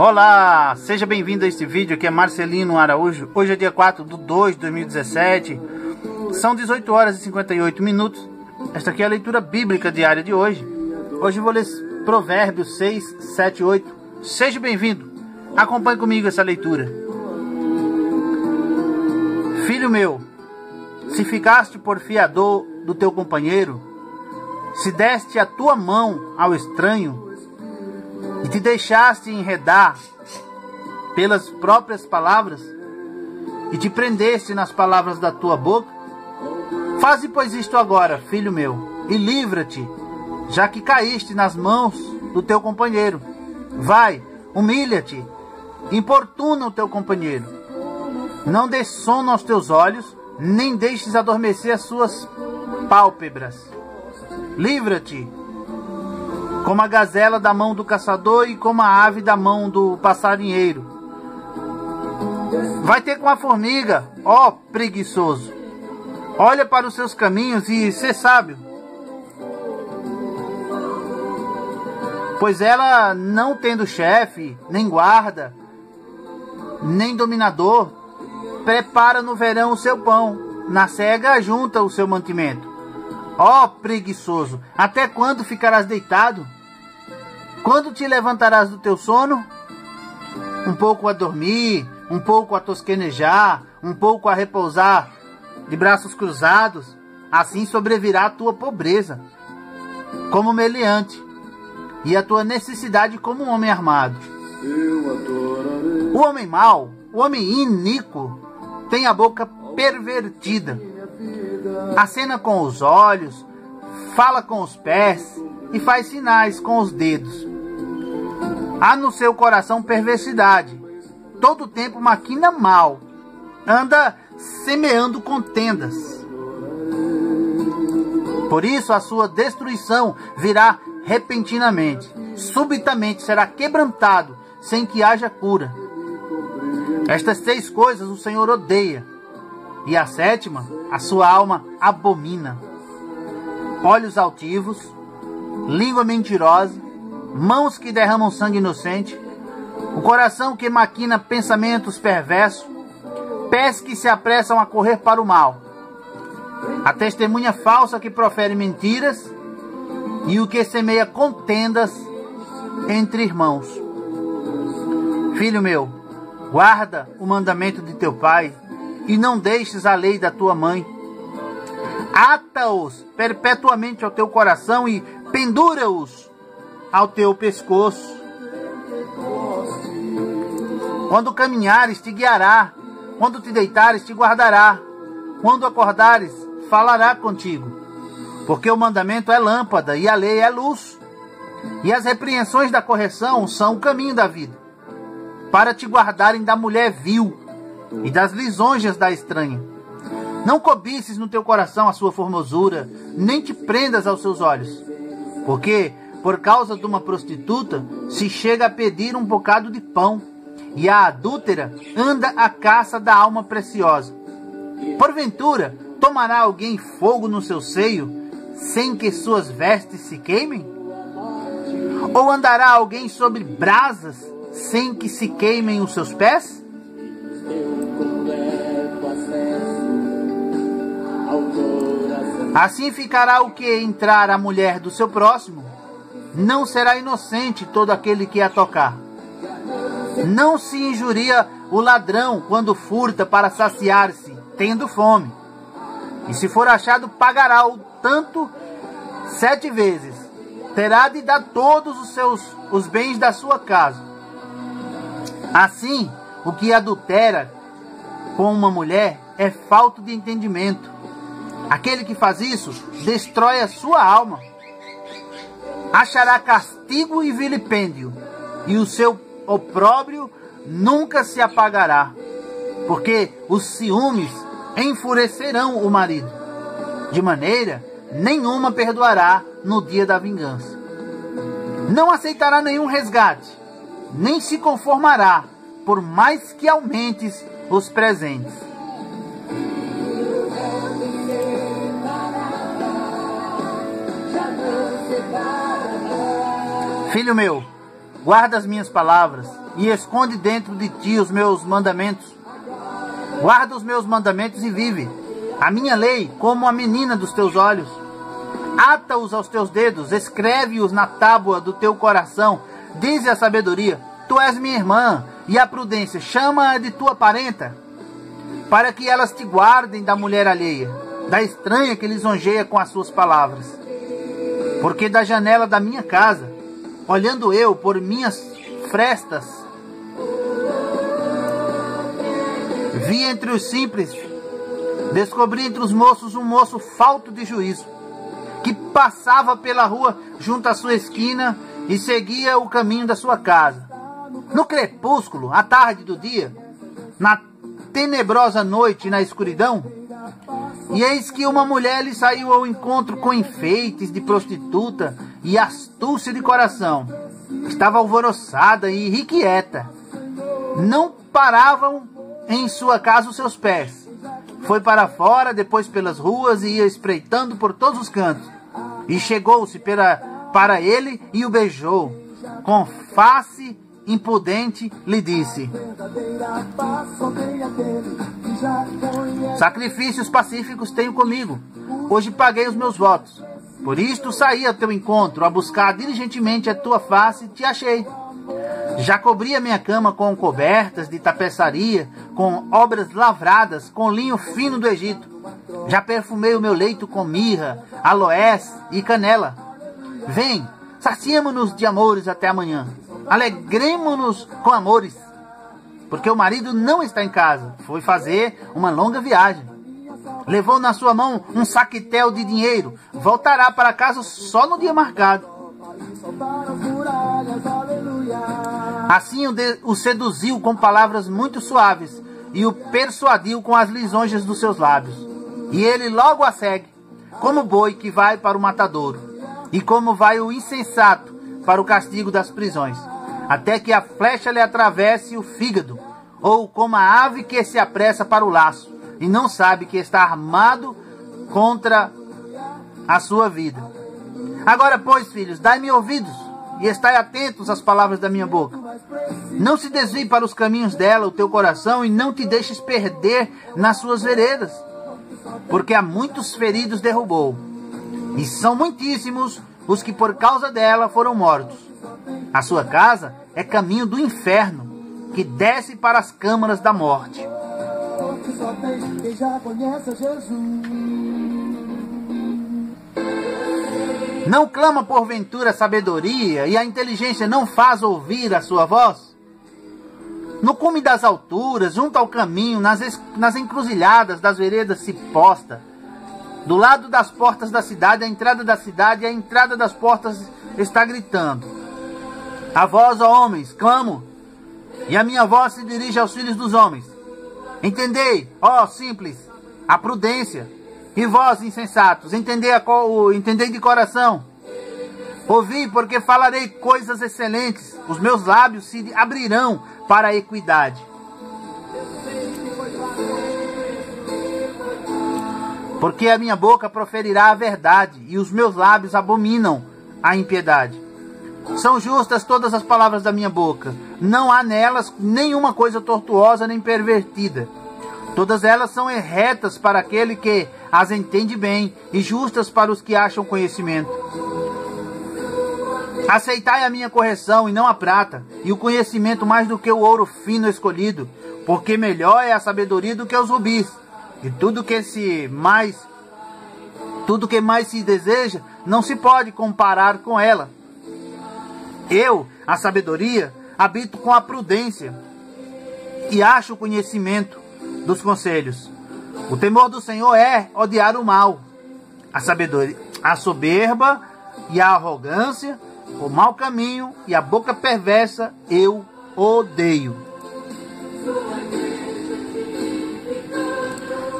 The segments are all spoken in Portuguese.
Olá, seja bem-vindo a este vídeo, aqui é Marcelino Araújo. Hoje é dia 4 de 2 de 2017, são 18 horas e 58 minutos. Esta aqui é a leitura bíblica diária de hoje. Hoje vou ler Provérbios 6, 7 8. Seja bem-vindo, acompanhe comigo essa leitura. Filho meu, se ficaste por fiador do teu companheiro, se deste a tua mão ao estranho, e te deixaste enredar pelas próprias palavras e te prendeste nas palavras da tua boca? Faze, pois, isto agora, filho meu, e livra-te, já que caíste nas mãos do teu companheiro. Vai, humilha-te, importuna o teu companheiro. Não dê sono aos teus olhos, nem deixes adormecer as suas pálpebras. Livra-te como a gazela da mão do caçador e como a ave da mão do passarinheiro. Vai ter com a formiga, ó preguiçoso. Olha para os seus caminhos e ser sábio. Pois ela, não tendo chefe, nem guarda, nem dominador, prepara no verão o seu pão, na cega junta o seu mantimento. Ó preguiçoso, até quando ficarás deitado? Quando te levantarás do teu sono? Um pouco a dormir, um pouco a tosquenejar, um pouco a repousar de braços cruzados, assim sobrevirá a tua pobreza, como meliante, e a tua necessidade como um homem armado. O homem mau, o homem iníquo, tem a boca pervertida acena com os olhos, fala com os pés e faz sinais com os dedos. Há no seu coração perversidade, todo tempo maquina mal, anda semeando contendas. Por isso a sua destruição virá repentinamente, subitamente será quebrantado, sem que haja cura. Estas três coisas o Senhor odeia e a sétima, a sua alma abomina. Olhos altivos, língua mentirosa, mãos que derramam sangue inocente, o coração que maquina pensamentos perversos, pés que se apressam a correr para o mal, a testemunha falsa que profere mentiras e o que semeia contendas entre irmãos. Filho meu, guarda o mandamento de teu pai e não deixes a lei da tua mãe. Ata-os perpetuamente ao teu coração e pendura-os ao teu pescoço. Quando caminhares, te guiará. Quando te deitares, te guardará. Quando acordares, falará contigo. Porque o mandamento é lâmpada e a lei é luz. E as repreensões da correção são o caminho da vida, para te guardarem da mulher vil e das lisonjas da estranha. Não cobices no teu coração a sua formosura, nem te prendas aos seus olhos, porque por causa de uma prostituta se chega a pedir um bocado de pão, e a adúltera anda à caça da alma preciosa. Porventura, tomará alguém fogo no seu seio, sem que suas vestes se queimem? Ou andará alguém sobre brasas, sem que se queimem os seus pés? Assim ficará o que entrar a mulher do seu próximo, não será inocente todo aquele que a tocar. Não se injuria o ladrão quando furta para saciar-se, tendo fome. E se for achado, pagará o tanto sete vezes. Terá de dar todos os seus os bens da sua casa. Assim, o que adultera com uma mulher é falta de entendimento Aquele que faz isso destrói a sua alma. Achará castigo e vilipêndio, e o seu opróbrio nunca se apagará, porque os ciúmes enfurecerão o marido, de maneira nenhuma perdoará no dia da vingança. Não aceitará nenhum resgate, nem se conformará, por mais que aumentes os presentes. Filho meu, guarda as minhas palavras e esconde dentro de ti os meus mandamentos. Guarda os meus mandamentos e vive. A minha lei como a menina dos teus olhos. Ata-os aos teus dedos, escreve-os na tábua do teu coração. Dize a sabedoria: Tu és minha irmã, e a prudência, chama-a de tua parenta, para que elas te guardem da mulher alheia, da estranha que lisonjeia com as suas palavras. Porque da janela da minha casa, olhando eu por minhas frestas, vi entre os simples, descobri entre os moços um moço falto de juízo, que passava pela rua junto à sua esquina e seguia o caminho da sua casa. No crepúsculo, à tarde do dia, na tenebrosa noite, na escuridão, e eis que uma mulher lhe saiu ao encontro com enfeites de prostituta e astúcia de coração. Estava alvoroçada e irrequieta. Não paravam em sua casa os seus pés. Foi para fora, depois pelas ruas e ia espreitando por todos os cantos. E chegou-se para, para ele e o beijou. Com face impudente lhe disse: Sacrifícios pacíficos tenho comigo. Hoje paguei os meus votos. Por isto saí ao teu encontro, a buscar diligentemente a tua face, e te achei. Já cobri a minha cama com cobertas de tapeçaria, com obras lavradas, com linho fino do Egito. Já perfumei o meu leito com mirra, aloés e canela. Vem, saciemo-nos de amores até amanhã. Alegremos-nos com amores, porque o marido não está em casa, foi fazer uma longa viagem. Levou na sua mão um saquetel de dinheiro, voltará para casa só no dia marcado. Assim o, seduziu com palavras muito suaves e o persuadiu com as lisonjas dos seus lábios. E ele logo a segue, como boi que vai para o matadouro, e como vai o insensato para o castigo das prisões até que a flecha lhe atravesse o fígado, ou como a ave que se apressa para o laço, e não sabe que está armado contra a sua vida. Agora, pois, filhos, dai-me ouvidos e estai atentos às palavras da minha boca. Não se desvie para os caminhos dela o teu coração e não te deixes perder nas suas veredas, porque há muitos feridos derrubou, e são muitíssimos os que por causa dela foram mortos. A sua casa é caminho do inferno, que desce para as câmaras da morte. Não clama porventura sabedoria e a inteligência não faz ouvir a sua voz? No cume das alturas, junto ao caminho, nas, nas encruzilhadas das veredas se posta. Do lado das portas da cidade, a entrada da cidade e a entrada das portas está gritando. A vós, ó homens, clamo, e a minha voz se dirige aos filhos dos homens. Entendei, ó simples, a prudência, e vós, insensatos, entendei, a, entendei de coração. Ouvi, porque falarei coisas excelentes, os meus lábios se abrirão para a equidade. Porque a minha boca proferirá a verdade, e os meus lábios abominam a impiedade. São justas todas as palavras da minha boca. Não há nelas nenhuma coisa tortuosa nem pervertida. Todas elas são retas para aquele que as entende bem e justas para os que acham conhecimento. Aceitai a minha correção e não a prata, e o conhecimento mais do que o ouro fino escolhido, porque melhor é a sabedoria do que os rubis. E tudo que se mais tudo que mais se deseja não se pode comparar com ela. Eu, a sabedoria, habito com a prudência e acho o conhecimento dos conselhos. O temor do Senhor é odiar o mal, a sabedoria, a soberba e a arrogância, o mau caminho e a boca perversa eu odeio.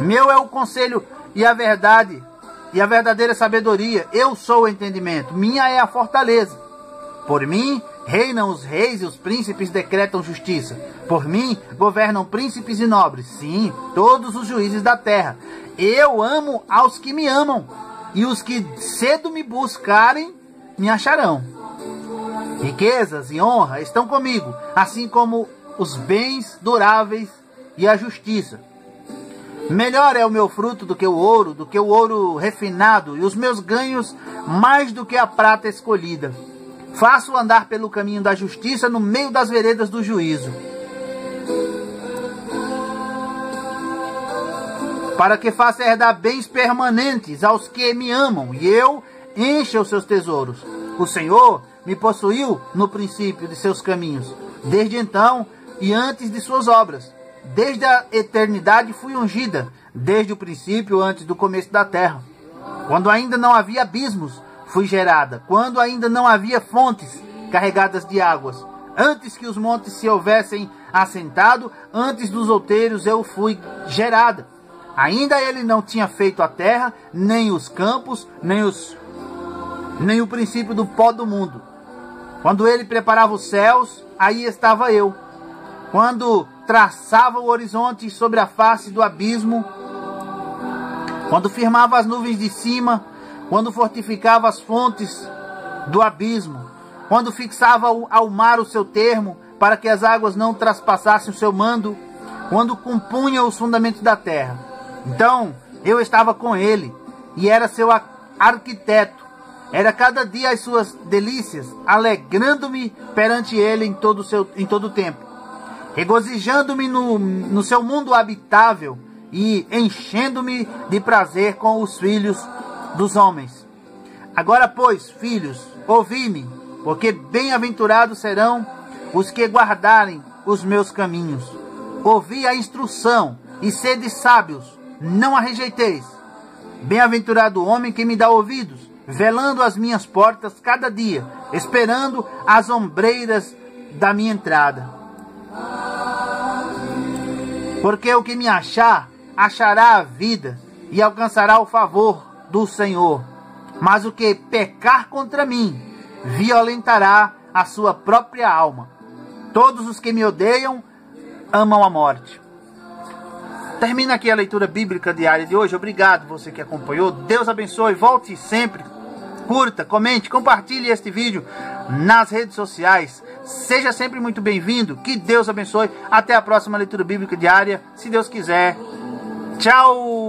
Meu é o conselho e a verdade e a verdadeira sabedoria. Eu sou o entendimento. Minha é a fortaleza. Por mim reinam os reis e os príncipes decretam justiça. Por mim governam príncipes e nobres, sim, todos os juízes da terra. Eu amo aos que me amam, e os que cedo me buscarem me acharão. Riquezas e honra estão comigo, assim como os bens duráveis e a justiça. Melhor é o meu fruto do que o ouro, do que o ouro refinado, e os meus ganhos mais do que a prata escolhida. Faço andar pelo caminho da justiça no meio das veredas do juízo. Para que faça herdar bens permanentes aos que me amam, e eu encha os seus tesouros. O Senhor me possuiu no princípio de seus caminhos, desde então e antes de suas obras. Desde a eternidade fui ungida, desde o princípio, antes do começo da terra. Quando ainda não havia abismos, fui gerada. Quando ainda não havia fontes carregadas de águas. Antes que os montes se houvessem assentado, antes dos outeiros eu fui gerada. Ainda ele não tinha feito a terra, nem os campos, nem os nem o princípio do pó do mundo. Quando ele preparava os céus, aí estava eu. Quando traçava o horizonte sobre a face do abismo, quando firmava as nuvens de cima, quando fortificava as fontes do abismo, quando fixava ao mar o seu termo, para que as águas não traspassassem o seu mando, quando compunha os fundamentos da terra. Então eu estava com ele e era seu arquiteto. Era cada dia as suas delícias, alegrando-me perante ele em todo o seu em todo o tempo regozijando-me no, no seu mundo habitável e enchendo-me de prazer com os filhos dos homens. Agora, pois, filhos, ouvi-me, porque bem-aventurados serão os que guardarem os meus caminhos. Ouvi a instrução e sede sábios, não a rejeiteis. Bem-aventurado o homem que me dá ouvidos, velando as minhas portas cada dia, esperando as ombreiras da minha entrada. Porque o que me achar, achará a vida e alcançará o favor do Senhor. Mas o que pecar contra mim, violentará a sua própria alma. Todos os que me odeiam amam a morte. Termina aqui a leitura bíblica diária de hoje. Obrigado você que acompanhou. Deus abençoe. Volte sempre. Curta, comente, compartilhe este vídeo nas redes sociais. Seja sempre muito bem-vindo. Que Deus abençoe. Até a próxima leitura bíblica diária, se Deus quiser. Tchau!